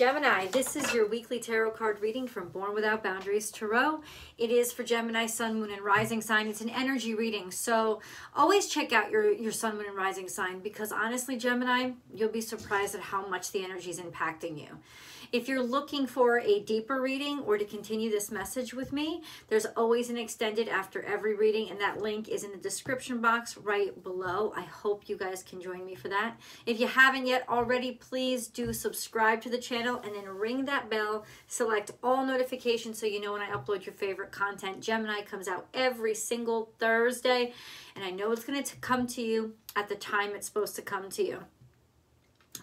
Gemini, this is your weekly tarot card reading from Born Without Boundaries Tarot. It is for Gemini, Sun, Moon, and Rising sign. It's an energy reading. So always check out your, your Sun, Moon, and Rising sign because honestly, Gemini, you'll be surprised at how much the energy is impacting you. If you're looking for a deeper reading or to continue this message with me, there's always an extended after every reading, and that link is in the description box right below. I hope you guys can join me for that. If you haven't yet already, please do subscribe to the channel and then ring that bell. Select all notifications so you know when I upload your favorite content. Gemini comes out every single Thursday, and I know it's going to come to you at the time it's supposed to come to you.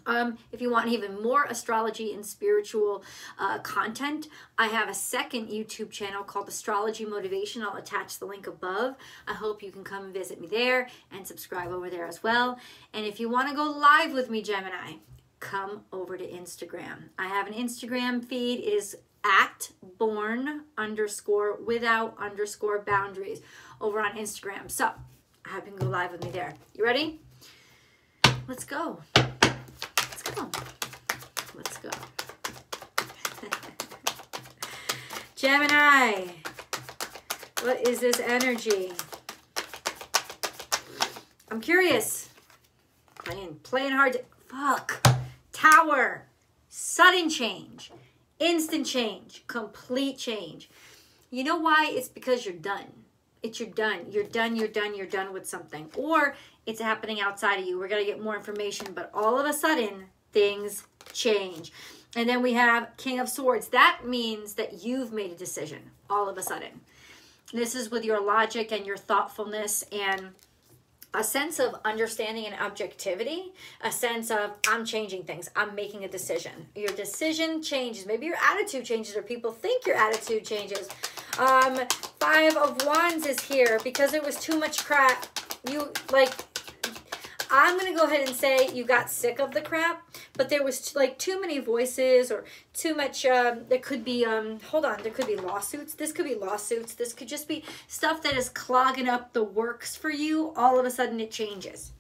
Um, if you want even more astrology and spiritual uh, content, I have a second YouTube channel called Astrology Motivation. I'll attach the link above. I hope you can come visit me there and subscribe over there as well. And if you want to go live with me, Gemini, come over to Instagram. I have an Instagram feed. It is at born underscore without underscore boundaries over on Instagram. So I hope you can go live with me there. You ready? Let's go. Let's go. Gemini. What is this energy? I'm curious. Playing, playing hard to, fuck. Tower. Sudden change. Instant change. Complete change. You know why? It's because you're done. It's you're done. You're done, you're done, you're done with something. Or it's happening outside of you. We're going to get more information. But all of a sudden, things change. And then we have King of Swords. That means that you've made a decision all of a sudden. This is with your logic and your thoughtfulness and a sense of understanding and objectivity, a sense of I'm changing things, I'm making a decision. Your decision changes. Maybe your attitude changes, or people think your attitude changes. Um, five of Wands is here because it was too much crap. You like I'm going to go ahead and say you got sick of the crap, but there was like too many voices or too much, um, there could be, um, hold on, there could be lawsuits. This could be lawsuits. This could just be stuff that is clogging up the works for you. All of a sudden it changes.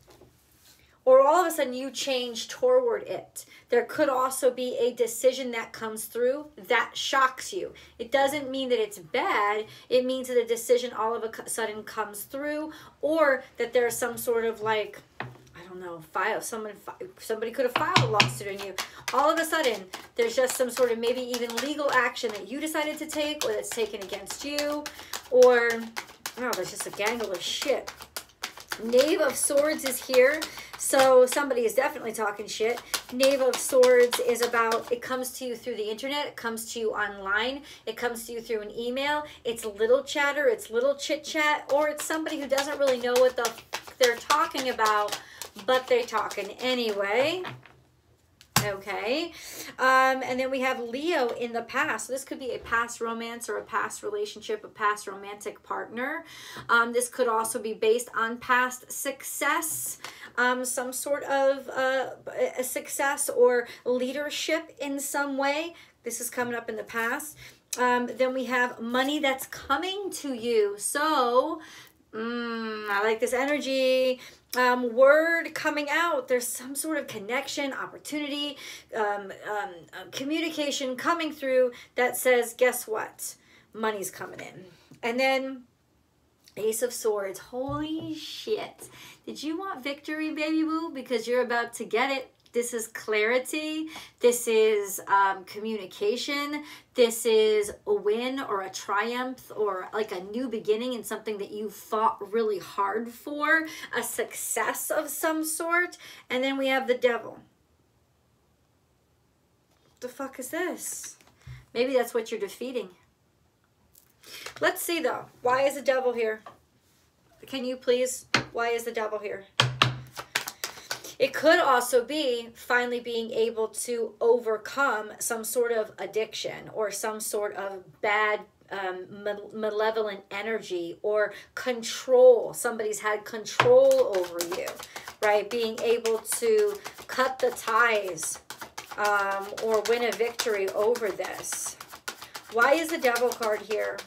Or all of a sudden you change toward it. There could also be a decision that comes through that shocks you. It doesn't mean that it's bad. It means that a decision all of a sudden comes through or that there's some sort of like don't know, file someone somebody could have filed a lawsuit on you. All of a sudden, there's just some sort of maybe even legal action that you decided to take or that's taken against you, or oh, there's just a gangle of shit. Knave of Swords is here. So somebody is definitely talking shit. Knave of Swords is about, it comes to you through the internet. It comes to you online. It comes to you through an email. It's little chatter. It's little chit chat. Or it's somebody who doesn't really know what the they're talking about but they talking anyway. Okay. Um, and then we have Leo in the past. So this could be a past romance or a past relationship, a past romantic partner. Um, this could also be based on past success, um, some sort of uh, a success or leadership in some way. This is coming up in the past. Um, then we have money that's coming to you. So, mm, I like this energy um, word coming out. There's some sort of connection, opportunity, um, um, uh, communication coming through that says, guess what? Money's coming in. And then Ace of Swords. Holy shit. Did you want victory, baby boo? Because you're about to get it. This is clarity. This is um, communication. This is a win or a triumph or like a new beginning and something that you fought really hard for, a success of some sort. And then we have the devil. The fuck is this? Maybe that's what you're defeating. Let's see though. Why is the devil here? Can you please? Why is the devil here? It could also be finally being able to overcome some sort of addiction or some sort of bad um, malevolent energy or control. Somebody's had control over you, right? Being able to cut the ties um, or win a victory over this. Why is the devil card here?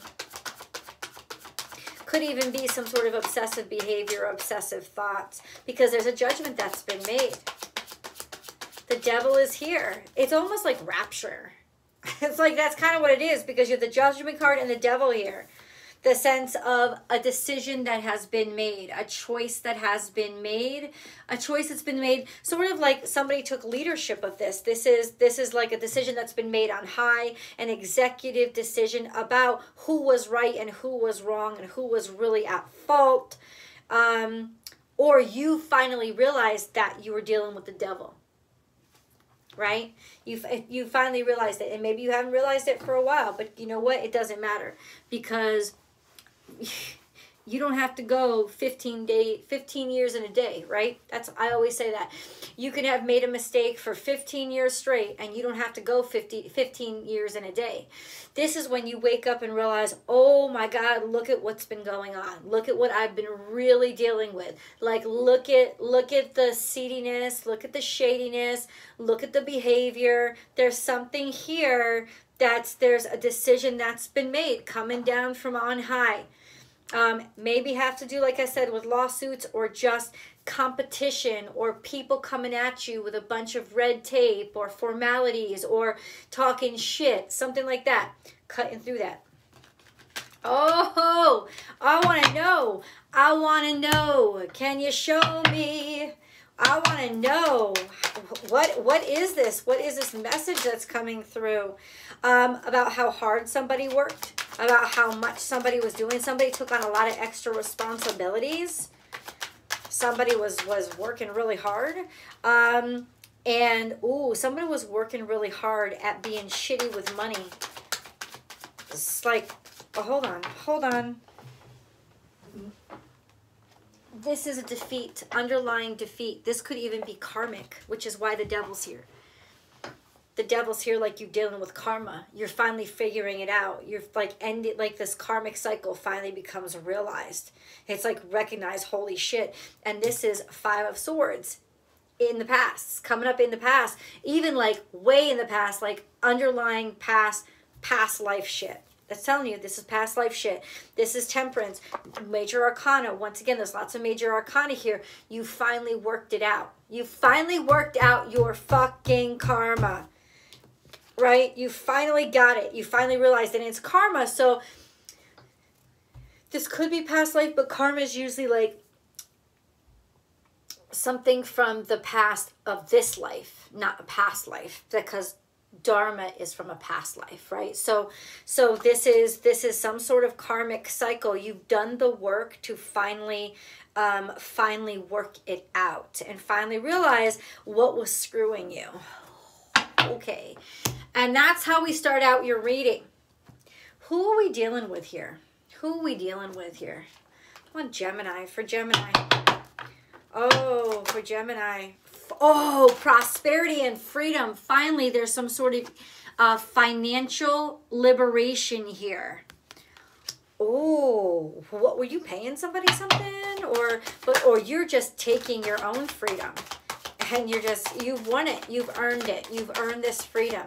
Could even be some sort of obsessive behavior, obsessive thoughts, because there's a judgment that's been made. the devil is here. It's almost like rapture. It's like that's kind of what it is because you have the judgment card and the devil here the sense of a decision that has been made, a choice that has been made, a choice that's been made, sort of like somebody took leadership of this. This is this is like a decision that's been made on high, an executive decision about who was right and who was wrong and who was really at fault. Um, or you finally realized that you were dealing with the devil right? You you finally realized it, and maybe you haven't realized it for a while, but you know what? It doesn't matter because you don't have to go 15 day 15 years in a day right? That's i always say that. You can have made a mistake for 15 years straight and you don't have to go 50 15 years in a day. This is when you wake up and realize oh my god look at what's been going on. Look at what i've been really dealing with. Like look at look at the seediness look at the shadiness look at the behavior. There's something here that's there's a decision that's been made coming down from on high um, maybe have to do, like I said, with lawsuits or just competition or people coming at you with a bunch of red tape or formalities or talking shit, something like that. Cutting through that. Oh, I want to know. I want to know. Can you show me? I want to know what what is this? What is this message that's coming through um, about how hard somebody worked? about how much somebody was doing. Somebody took on a lot of extra responsibilities. Somebody was was working really hard. Um, and ooh, somebody was working really hard at being shitty with money. It's like, oh, hold on, hold on. This is a defeat, underlying defeat. This could even be karmic, which is why the devil's here. The devil's here like you're dealing with karma. You're finally figuring it out. You're like ended like this karmic cycle finally becomes realized. It's like recognize holy shit. And this is five of swords in the past coming up in the past. Even like way in the past like underlying past past life shit that's telling you this is past life shit. This is temperance, major arcana. Once again, there's lots of major arcana here. You finally worked it out. You finally worked out your fucking karma right? You finally got it. You finally realized that it's karma. So this could be past life, but karma is usually like something from the past of this life, not a past life, because dharma is from a past life right so so this is this is some sort of karmic cycle you've done the work to finally um finally work it out and finally realize what was screwing you okay and that's how we start out your reading. Who are we dealing with here? Who are we dealing with here? I want Gemini for Gemini. Oh, for Gemini. Oh, prosperity and freedom. Finally, there's some sort of uh, financial liberation here. Oh, what were you paying somebody something, or but or you're just taking your own freedom, and you're just you've won it, you've earned it, you've earned this freedom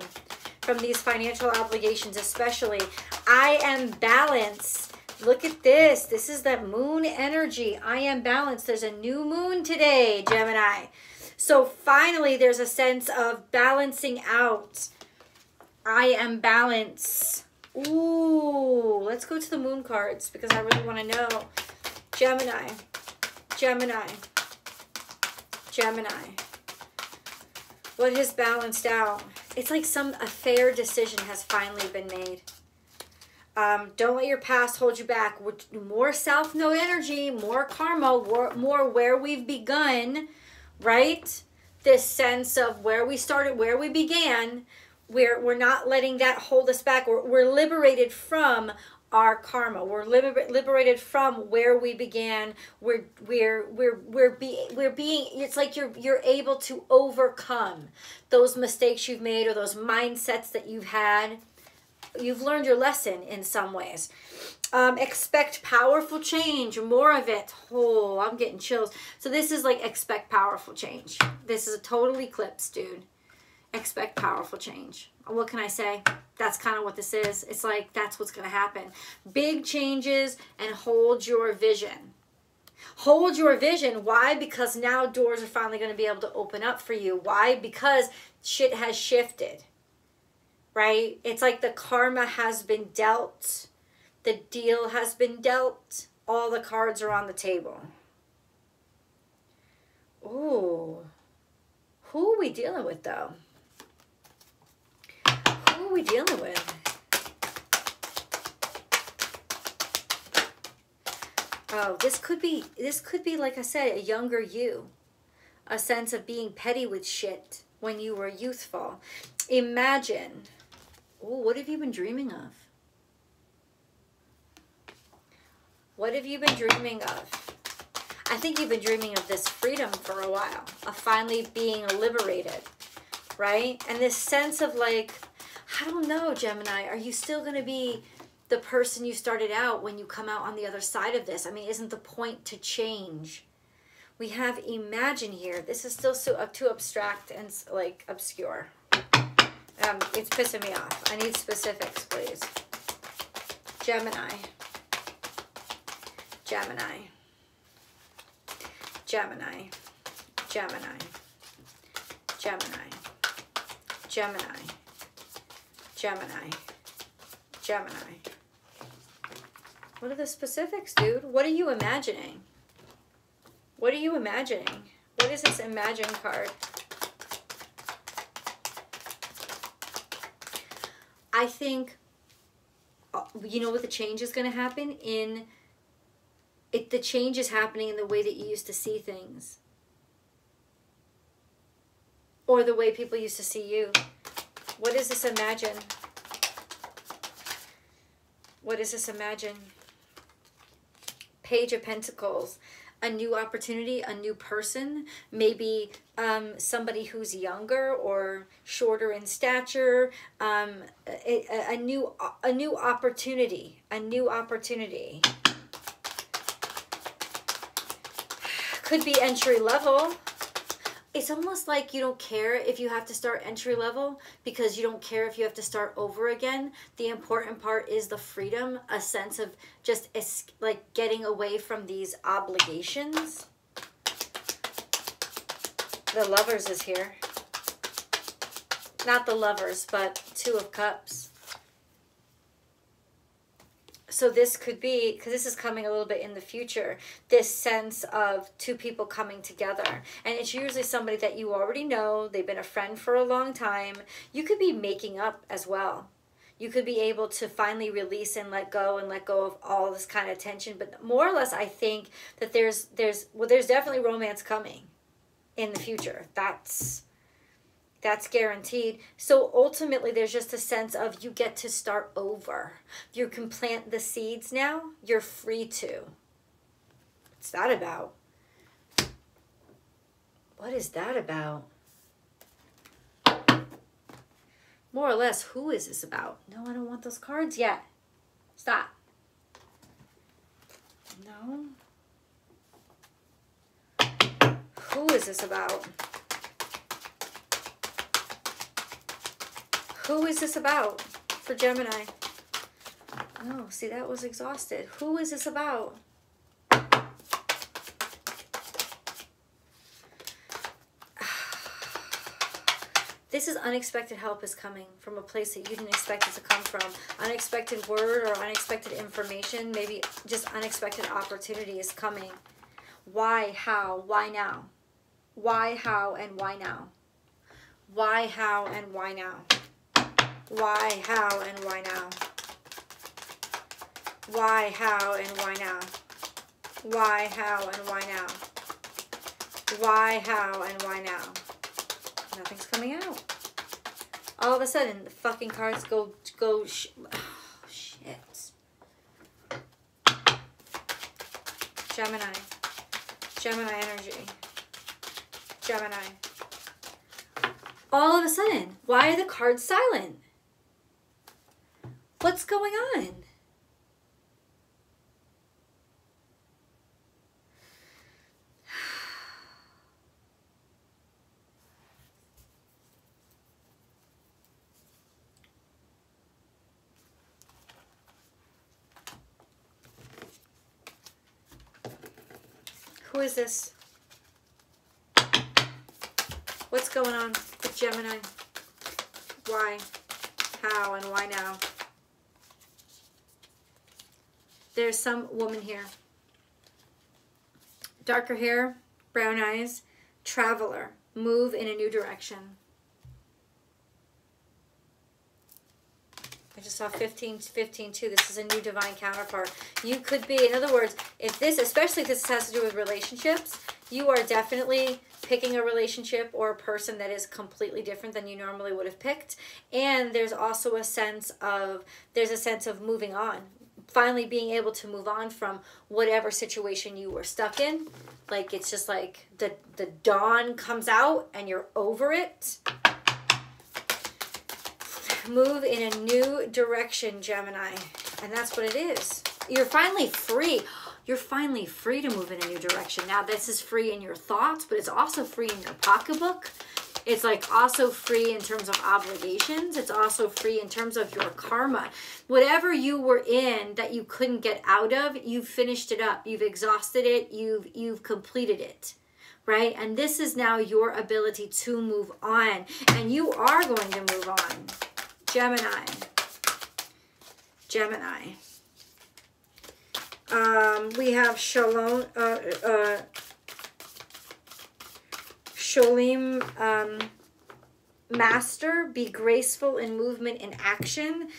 from these financial obligations, especially. I am balanced. Look at this. This is that moon energy. I am balanced. There's a new moon today, Gemini. So finally, there's a sense of balancing out. I am balanced. Ooh, let's go to the moon cards because I really want to know. Gemini, Gemini, Gemini. What has balanced out? it's like some a fair decision has finally been made. Um, don't let your past hold you back. More self no energy, more karma, more where we've begun, right? This sense of where we started, where we began. We're, we're not letting that hold us back. We're, we're liberated from our karma. We're liber- liberated from where we began. We're we're we're we're be, we're being. It's like you're you're able to overcome those mistakes you've made or those mindsets that you've had. You've learned your lesson in some ways. Um, expect powerful change, more of it. Oh, I'm getting chills. So this is like expect powerful change. This is a total eclipse, dude. Expect powerful change what can I say? That's kind of what this is. It's like that's what's going to happen. Big changes and hold your vision. Hold your vision. Why? Because now doors are finally going to be able to open up for you. Why? Because shit has shifted. Right? It's like the karma has been dealt, the deal has been dealt, all the cards are on the table. Ooh. Who are we dealing with though? Who are we dealing with? Oh, this could be this could be like I said, a younger you. A sense of being petty with shit when you were youthful. Imagine. Oh, what have you been dreaming of? What have you been dreaming of? I think you've been dreaming of this freedom for a while, of finally being liberated, right? And this sense of like, I don't know, Gemini, are you still going to be the person you started out when you come out on the other side of this. I mean, isn't the point to change? We have imagine here. This is still so too abstract and like obscure. Um, it's pissing me off. I need specifics, please. Gemini. Gemini. Gemini. Gemini. Gemini. Gemini. Gemini. Gemini. What are the specifics, dude? What are you imagining? What are you imagining? What is this imagine card? I think, uh, you know what the change is going to happen in, it, the change is happening in the way that you used to see things. Or the way people used to see you. What is this imagine? What is this imagine? Page of Pentacles, a new opportunity, a new person, maybe um, somebody who's younger or shorter in stature, um, a, a, new a new opportunity, a new opportunity. Could be entry level it's almost like you don't care if you have to start entry level because you don't care if you have to start over again. The important part is the freedom, a sense of just like getting away from these obligations. The lovers is here. Not the lovers, but two of cups so this could be because this is coming a little bit in the future this sense of two people coming together. And it's usually somebody that you already know they've been a friend for a long time. You could be making up as well. You could be able to finally release and let go and let go of all this kind of tension. But more or less i think that there's there's well there's definitely romance coming in the future. That's that's guaranteed. So ultimately, there's just a sense of you get to start over. You can plant the seeds now, you're free to. What's that about? What is that about? More or less, who is this about? No, I don't want those cards yet. Stop. No. Who is this about? Who is this about for Gemini? Oh, see, that was exhausted. Who is this about? This is unexpected help is coming from a place that you didn't expect it to come from. Unexpected word or unexpected information, maybe just unexpected opportunity is coming. Why, how, why now? Why, how, and why now? Why, how, and why now? Why, how, and why now? Why, how, and why now? Why, how, and why now? Why, how, and why now? Nothing's coming out. All of a sudden, the fucking cards go, go, sh oh, shit. Gemini. Gemini energy. Gemini. All of a sudden, why are the cards silent? What's going on? Who is this? What's going on with Gemini? Why? How and why now? There's some woman here. Darker hair, brown eyes, traveler, move in a new direction. I just saw 15, 15 too. This is a new divine counterpart. You could be, in other words, if this, especially if this has to do with relationships, you are definitely picking a relationship or a person that is completely different than you normally would have picked. And there's also a sense of, there's a sense of moving on, finally being able to move on from whatever situation you were stuck in. Like it's just like the the dawn comes out and you're over it. Move in a new direction, Gemini. And that's what it is. You're finally free. You're finally free to move in a new direction. Now, this is free in your thoughts, but it's also free in your pocketbook it's like also free in terms of obligations. It's also free in terms of your karma. Whatever you were in that you couldn't get out of, you've finished it up. You've exhausted it. You've you've completed it. Right? And this is now your ability to move on. And you are going to move on. Gemini. Gemini. Um, we have Shalom, uh, uh, Sholim um, Master, be graceful in movement and action.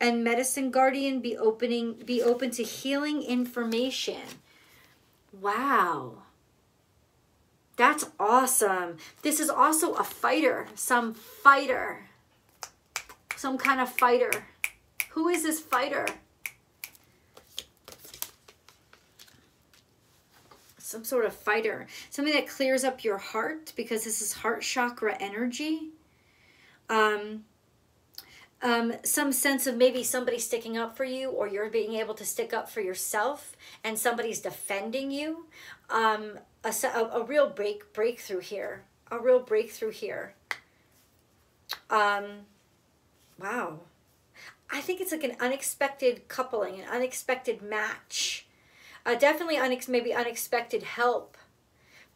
And Medicine Guardian, be opening, be open to healing information. Wow. That's awesome. This is also a fighter, some fighter, some kind of fighter. Who is this fighter? Some sort of fighter, something that clears up your heart because this is heart chakra energy. Um, um, some sense of maybe somebody sticking up for you or you're being able to stick up for yourself and somebody's defending you. Um, a, a, a real break breakthrough here. A real breakthrough here. Um, wow. I think it's like an unexpected coupling, an unexpected match uh, definitely unex- maybe unexpected help,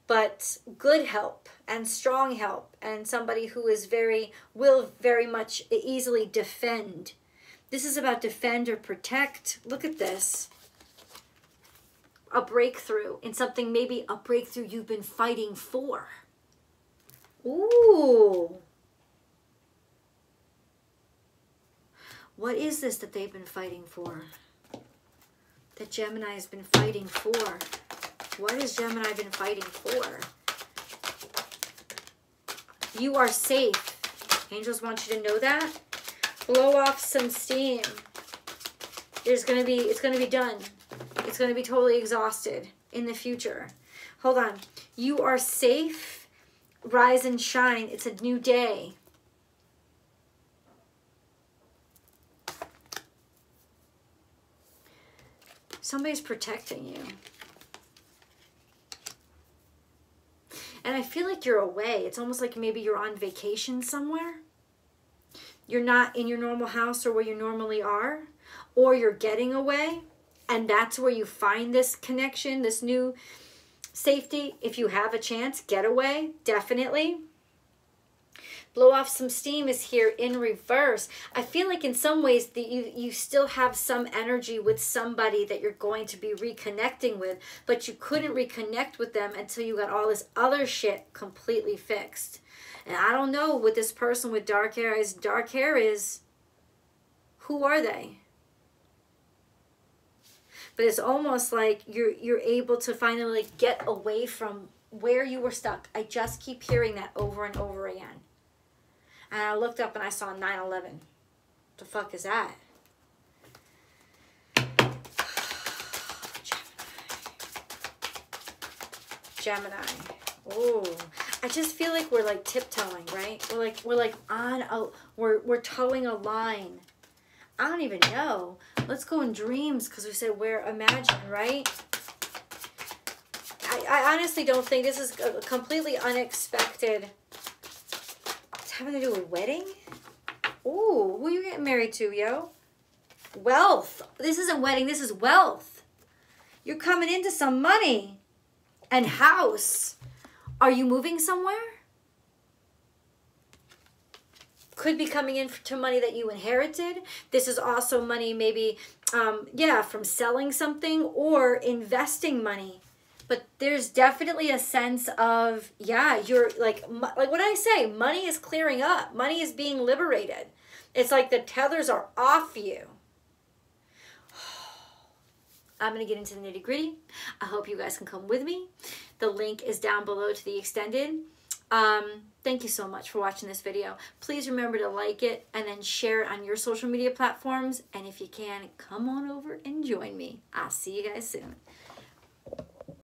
but good help and strong help, and somebody who is very, will very much easily defend. This is about defend or protect. Look at this. A breakthrough in something, maybe a breakthrough you've been fighting for. Ooh. What is this that they've been fighting for? That Gemini has been fighting for. What has Gemini been fighting for? You are safe. Angels want you to know that. Blow off some steam. There's to be, it's to be done. It's to be totally exhausted in the future. Hold on. You are safe. Rise and shine. It's a new day. Somebody's protecting you. And I feel like you're away. It's almost like maybe you're on vacation somewhere. You're not in your normal house or where you normally are, or you're getting away. And that's where you find this connection, this new safety. If you have a chance, get away, definitely blow off some steam is here in reverse. I feel like in some ways that you, you still have some energy with somebody that you're going to be reconnecting with, but you couldn't reconnect with them until you got all this other shit completely fixed. And I don't know what this person with dark hair is. Dark hair is, who are they? But it's almost like you're you're able to finally get away from where you were stuck. I just keep hearing that over and over again. And I looked up and I saw 9 11. The fuck is that? Gemini. Oh, I just feel like we're like tiptoeing, right? We're like we're like on a we're we're toeing a line. I don't even know. Let's go in dreams because we said we're imagine, right? I, I honestly don't think this is a completely unexpected having to do a wedding? Ooh, who are you getting married to, yo? Wealth. This isn't wedding, this is wealth. You're coming into some money. And house. Are you moving somewhere? Could be coming in to money that you inherited. This is also money, maybe, um, yeah, from selling something or investing money but there's definitely a sense of yeah you're like like what i say money is clearing up money is being liberated it's like the tethers are off you i'm going to get into the nitty gritty i hope you guys can come with me the link is down below to the extended um, thank you so much for watching this video. Please remember to like it and then share it on your social media platforms. And if you can, come on over and join me. I'll see you guys soon.